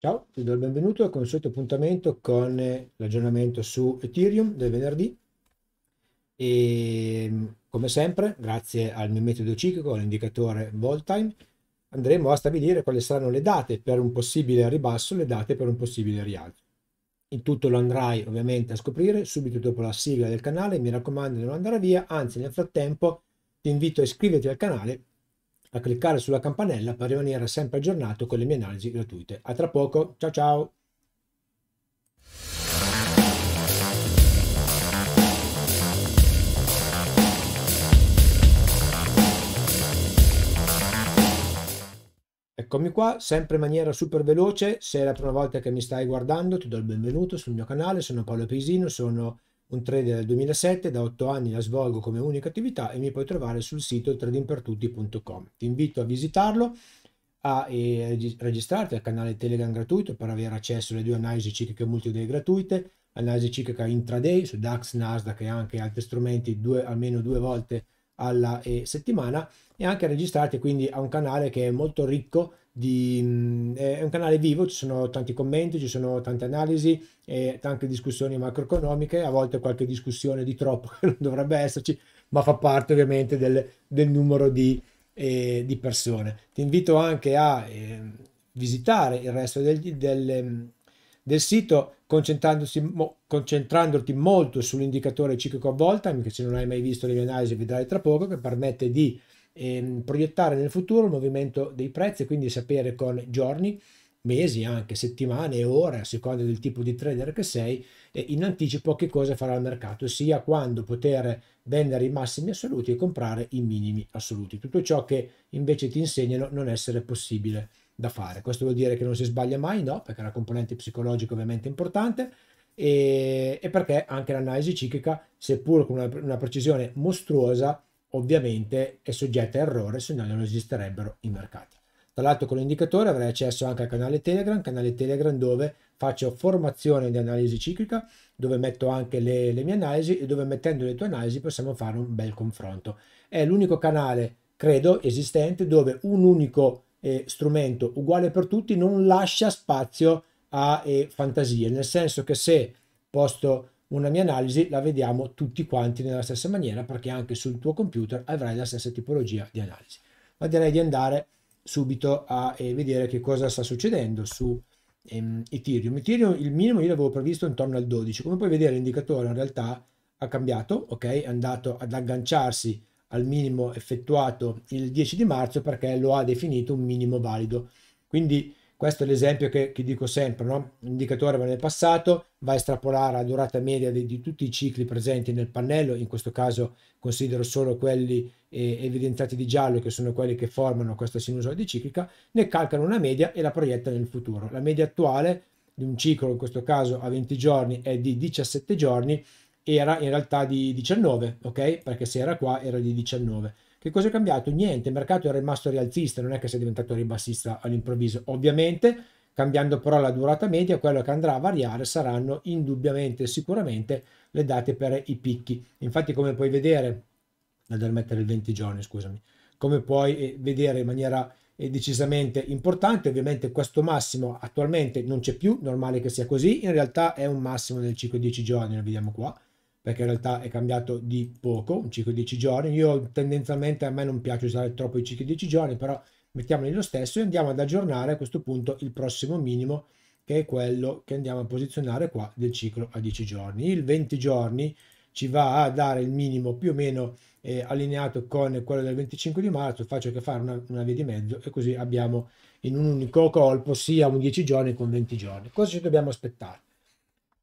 Ciao, ti do il benvenuto al consueto appuntamento con l'aggiornamento su Ethereum del venerdì e come sempre, grazie al mio metodo ciclico, all'indicatore Time, andremo a stabilire quali saranno le date per un possibile ribasso, le date per un possibile rialzo. Il tutto lo andrai ovviamente a scoprire subito dopo la sigla del canale, mi raccomando di non andare via, anzi nel frattempo ti invito a iscriverti al canale a cliccare sulla campanella per rimanere sempre aggiornato con le mie analisi gratuite. A tra poco, ciao ciao! Eccomi qua, sempre in maniera super veloce, se è la prima volta che mi stai guardando ti do il benvenuto sul mio canale, sono Paolo Pesino, sono un trader del 2007, da 8 anni la svolgo come unica attività e mi puoi trovare sul sito tradingpertutti.com. Ti invito a visitarlo, a eh, registrarti al canale Telegram gratuito per avere accesso alle due analisi cicliche multiday gratuite, analisi ciclica intraday su DAX, Nasdaq e anche altri strumenti due, almeno due volte alla eh, settimana e anche a registrarti quindi a un canale che è molto ricco di, mm, è un canale vivo, ci sono tanti commenti, ci sono tante analisi, e tante discussioni macroeconomiche, a volte qualche discussione di troppo che non dovrebbe esserci, ma fa parte ovviamente del, del numero di, eh, di, persone. Ti invito anche a eh, visitare il resto del, del, mm, del sito mo, concentrandoti molto sull'indicatore ciclico a volta, che se non hai mai visto le mie analisi vedrai tra poco, che permette di ehm, proiettare nel futuro il movimento dei prezzi, quindi sapere con giorni, mesi, anche settimane e ore, a seconda del tipo di trader che sei, e in anticipo che cosa farà il mercato, sia quando poter vendere i massimi assoluti e comprare i minimi assoluti. Tutto ciò che invece ti insegnano non essere possibile da fare. Questo vuol dire che non si sbaglia mai? No, perché la componente psicologica ovviamente è importante e, e perché anche l'analisi ciclica, seppur con una precisione mostruosa, ovviamente è soggetta a errore, se no non esisterebbero i mercati. Tra l'altro con l'indicatore avrai accesso anche al canale Telegram, canale Telegram dove faccio formazione di analisi ciclica, dove metto anche le, le mie analisi e dove mettendo le tue analisi possiamo fare un bel confronto. È l'unico canale, credo, esistente dove un unico eh, strumento uguale per tutti non lascia spazio a eh, fantasie, nel senso che se posto una mia analisi la vediamo tutti quanti nella stessa maniera perché anche sul tuo computer avrai la stessa tipologia di analisi. Ma direi di andare subito a eh, vedere che cosa sta succedendo su ehm, Ethereum. Ethereum il minimo io l'avevo previsto intorno al 12, come puoi vedere l'indicatore in realtà ha cambiato, ok? È andato ad agganciarsi al minimo effettuato il 10 di marzo perché lo ha definito un minimo valido. Quindi questo è l'esempio che, che dico sempre, no? l'indicatore va nel passato, va a estrapolare la durata media di, di, tutti i cicli presenti nel pannello, in questo caso considero solo quelli eh, evidenziati di giallo che sono quelli che formano questa sinusoide ciclica, ne calcano una media e la proietta nel futuro. La media attuale di un ciclo, in questo caso a 20 giorni, è di 17 giorni, era in realtà di 19, ok? Perché se era qua era di 19 che cosa è cambiato? Niente, il mercato è rimasto rialzista, non è che sia diventato ribassista all'improvviso. Ovviamente, cambiando però la durata media, quello che andrà a variare saranno indubbiamente e sicuramente le date per i picchi. Infatti, come puoi vedere, devo mettere il 20 giorni, scusami, come puoi eh, vedere in maniera eh, decisamente importante, ovviamente questo massimo attualmente non c'è più, normale che sia così, in realtà è un massimo del ciclo 10 giorni, lo vediamo qua, perché in realtà è cambiato di poco, un ciclo di 10 giorni. Io tendenzialmente a me non piace usare troppo i cicli di 10 giorni, però mettiamoli lo stesso e andiamo ad aggiornare a questo punto il prossimo minimo che è quello che andiamo a posizionare qua del ciclo a 10 giorni. Il 20 giorni ci va a dare il minimo più o meno eh, allineato con quello del 25 di marzo, faccio che fare una, una via di mezzo e così abbiamo in un unico colpo sia un 10 giorni con 20 giorni. Cosa ci dobbiamo aspettare?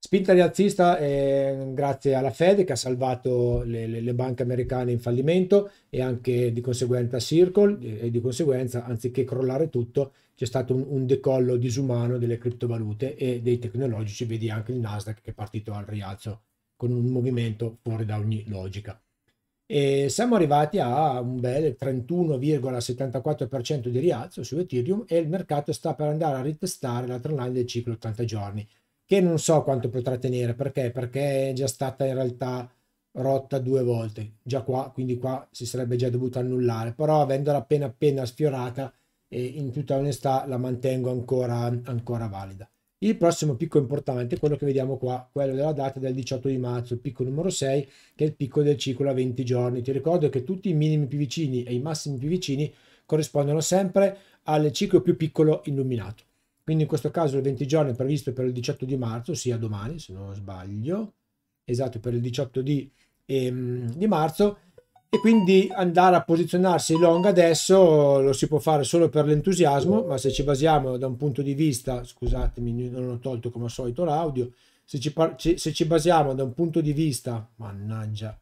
Spinta rialzista eh, grazie alla Fed che ha salvato le, le, le, banche americane in fallimento e anche di conseguenza Circle e, di conseguenza anziché crollare tutto c'è stato un, un, decollo disumano delle criptovalute e dei tecnologici, vedi anche il Nasdaq che è partito al rialzo con un movimento fuori da ogni logica. E siamo arrivati a un bel 31,74% di rialzo su Ethereum e il mercato sta per andare a ritestare la trend line del ciclo 80 giorni che non so quanto potrà tenere perché perché è già stata in realtà rotta due volte già qua quindi qua si sarebbe già dovuto annullare però avendola appena appena sfiorata e in tutta onestà la mantengo ancora, ancora valida. Il prossimo picco importante è quello che vediamo qua, quello della data del 18 di marzo, il picco numero 6, che è il picco del ciclo a 20 giorni. Ti ricordo che tutti i minimi più vicini e i massimi più vicini corrispondono sempre al ciclo più piccolo illuminato. Quindi in questo caso il 20 giorni è previsto per il 18 di marzo, sia domani se non sbaglio, esatto per il 18 di, ehm, di marzo, e quindi andare a posizionarsi long adesso lo si può fare solo per l'entusiasmo, ma se ci basiamo da un punto di vista, scusatemi, non ho tolto come al solito l'audio, se ci, se ci basiamo da un punto di vista, mannaggia,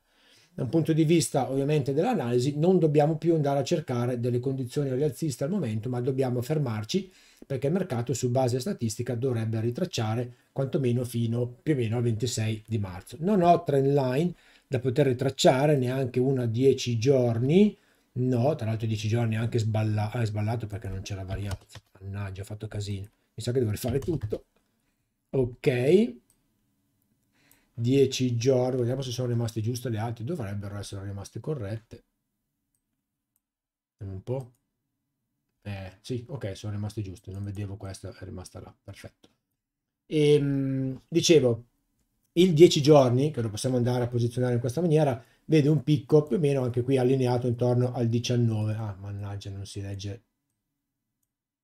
da un punto di vista ovviamente dell'analisi, non dobbiamo più andare a cercare delle condizioni rialziste al momento, ma dobbiamo fermarci perché il mercato su base statistica dovrebbe ritracciare quantomeno fino più o meno al 26 di marzo. Non ho trend line da poter ritracciare neanche una 10 giorni, no, tra l'altro 10 giorni anche sballa, ah, sballato perché non c'era varianza, mannaggia ho fatto casino, mi sa che dovrei fare tutto. Ok, 10 giorni, vediamo se sono rimaste giuste le altre, dovrebbero essere rimaste corrette. Vediamo un po'. Eh, sì, ok, sono rimaste giuste, non vedevo questa, è rimasta là, perfetto. E, ehm, dicevo, il 10 giorni, che lo possiamo andare a posizionare in questa maniera, vede un picco più o meno anche qui allineato intorno al 19. Ah, mannaggia, non si legge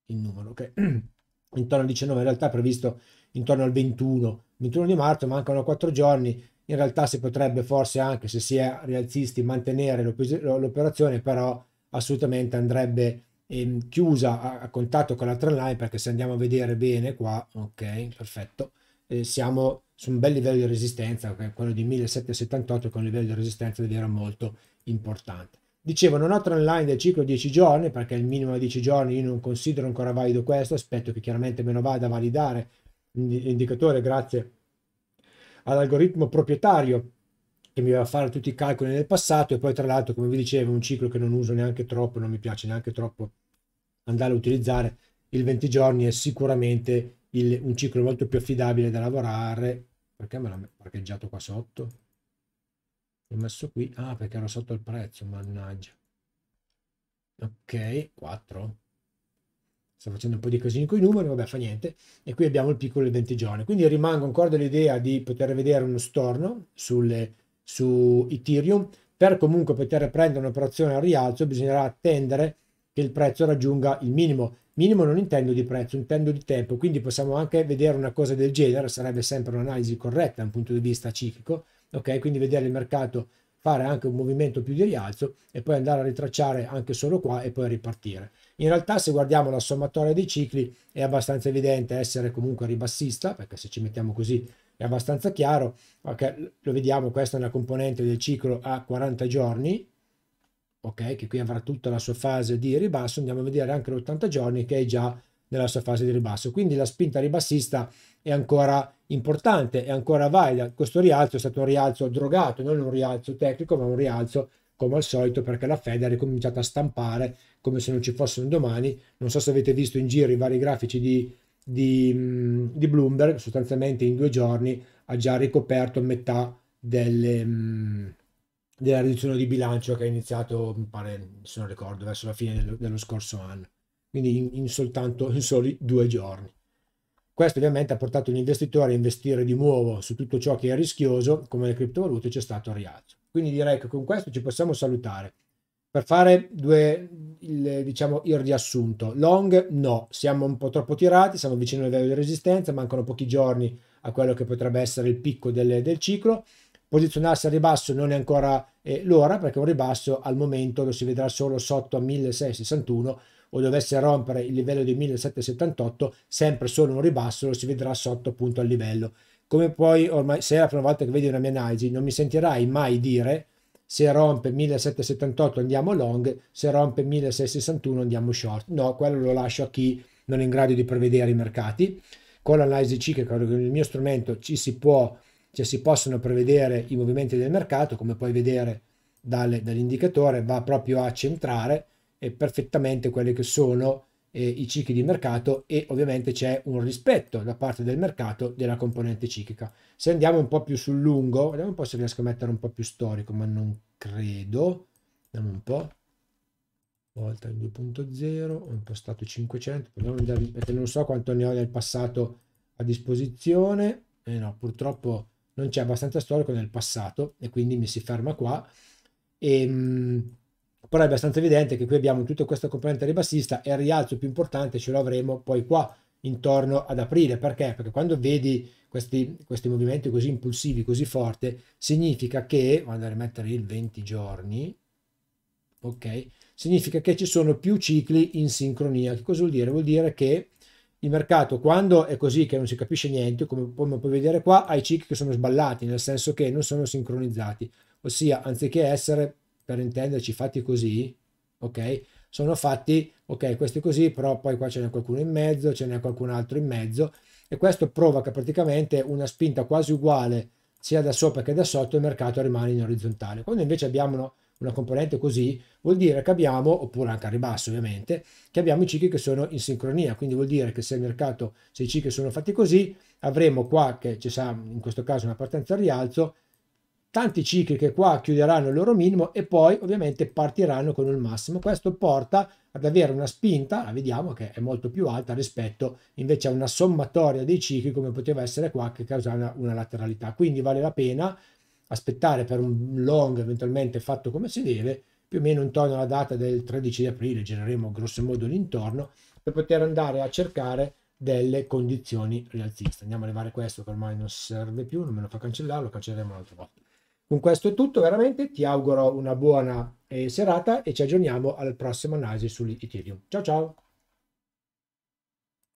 il numero, ok. intorno al 19, in realtà è previsto intorno al 21, 21 di marzo, mancano 4 giorni, in realtà si potrebbe forse anche se si è rialzisti mantenere l'operazione, però assolutamente andrebbe ehm, chiusa a, a, contatto con la trend line perché se andiamo a vedere bene qua, ok, perfetto, eh, siamo su un bel livello di resistenza, quello di 1778 con un livello di resistenza davvero molto importante. Dicevo, non ho trend line del ciclo 10 giorni perché il minimo di 10 giorni io non considero ancora valido questo, aspetto che chiaramente me lo vada a validare l'indicatore grazie all'algoritmo proprietario che mi va a fare tutti i calcoli nel passato e poi tra l'altro come vi dicevo un ciclo che non uso neanche troppo, non mi piace neanche troppo andare a utilizzare, il 20 giorni è sicuramente il, un ciclo molto più affidabile da lavorare perché me l'ha parcheggiato qua sotto? L'ho messo qui. Ah, perché ero sotto il prezzo, mannaggia. Ok, 4. Sto facendo un po' di casini con i numeri, vabbè, fa niente. E qui abbiamo il piccolo del 20 giorni. Quindi rimango ancora dell'idea di poter vedere uno storno sulle, su Ethereum. Per comunque poter prendere un'operazione a rialzo bisognerà attendere che il prezzo raggiunga il minimo minimo non intendo di prezzo, intendo di tempo, quindi possiamo anche vedere una cosa del genere, sarebbe sempre un'analisi corretta da un punto di vista ciclico, ok? Quindi vedere il mercato fare anche un movimento più di rialzo e poi andare a ritracciare anche solo qua e poi ripartire. In realtà se guardiamo la sommatoria dei cicli è abbastanza evidente essere comunque ribassista, perché se ci mettiamo così è abbastanza chiaro, okay, lo vediamo, questa è una componente del ciclo a 40 giorni, ok? Che qui avrà tutta la sua fase di ribasso, andiamo a vedere anche l'80 giorni che è già nella sua fase di ribasso. Quindi la spinta ribassista è ancora importante, è ancora valida. Questo rialzo è stato un rialzo drogato, non un rialzo tecnico, ma un rialzo come al solito perché la Fed ha ricominciato a stampare come se non ci fosse un domani. Non so se avete visto in giro i vari grafici di, di, mm, di Bloomberg, sostanzialmente in due giorni ha già ricoperto metà delle, mm, della riduzione di bilancio che è iniziato, mi pare, se non ricordo, verso la fine dello, dello scorso anno, quindi in, in, soltanto in soli due giorni. Questo ovviamente ha portato gli investitori a investire di nuovo su tutto ciò che è rischioso, come le criptovalute c'è stato rialzo. Quindi direi che con questo ci possiamo salutare. Per fare due, il, diciamo, il riassunto. Long, no, siamo un po' troppo tirati, siamo vicino al livello di resistenza, mancano pochi giorni a quello che potrebbe essere il picco del, del ciclo posizionarsi al ribasso non è ancora eh, l'ora perché un ribasso al momento lo si vedrà solo sotto a 1661 o dovesse rompere il livello di 1778 sempre solo un ribasso lo si vedrà sotto appunto al livello. Come poi ormai se è la prima volta che vedi una mia analisi non mi sentirai mai dire se rompe 1778 andiamo long se rompe 1661 andiamo short. No quello lo lascio a chi non è in grado di prevedere i mercati. Con l'analisi ciclica con il mio strumento ci si può cioè si possono prevedere i movimenti del mercato, come puoi vedere dalle, dall'indicatore, va proprio a centrare eh, perfettamente quelli che sono eh, i cicli di mercato e ovviamente c'è un rispetto da parte del mercato della componente ciclica. Se andiamo un po' più sul lungo, vediamo un po' se riesco a mettere un po' più storico, ma non credo. Vediamo un po'. volta in 2.0 ho impostato 500 perché non so quanto ne ho nel passato a disposizione eh no purtroppo non c'è abbastanza storico nel passato e quindi mi si ferma qua e, ehm, però è abbastanza evidente che qui abbiamo tutta questa componente ribassista e il rialzo più importante ce lo avremo poi qua intorno ad aprile perché? Perché quando vedi questi, questi movimenti così impulsivi, così forti, significa che, vado a rimettere il 20 giorni, ok? Significa che ci sono più cicli in sincronia. Che cosa vuol dire? Vuol dire che il mercato quando è così che non si capisce niente, come, puoi vedere qua, ha i cicli che sono sballati, nel senso che non sono sincronizzati, ossia anziché essere, per intenderci, fatti così, ok? Sono fatti, ok, questi così, però poi qua ce n'è qualcuno in mezzo, ce n'è qualcun altro in mezzo e questo provoca praticamente una spinta quasi uguale sia da sopra che da sotto il mercato rimane in orizzontale. Quando invece abbiamo una componente così, vuol dire che abbiamo, oppure anche a ribasso ovviamente, che abbiamo i cicli che sono in sincronia, quindi vuol dire che se il mercato, se i cicli sono fatti così, avremo qua, che ci sarà in questo caso una partenza al rialzo, tanti cicli che qua chiuderanno il loro minimo e poi ovviamente partiranno con il massimo. Questo porta ad avere una spinta, la vediamo che è molto più alta rispetto invece a una sommatoria dei cicli come poteva essere qua che causa una, una lateralità. Quindi vale la pena aspettare per un long eventualmente fatto come si deve, più o meno intorno alla data del 13 aprile, gireremo grosso modo l'intorno, per poter andare a cercare delle condizioni rialziste. Andiamo a levare questo che ormai non serve più, non me lo fa cancellare, lo cancelleremo un'altra volta. Con questo è tutto, veramente ti auguro una buona eh, serata e ci aggiorniamo alla prossima analisi sull'Ethereum. Ciao ciao!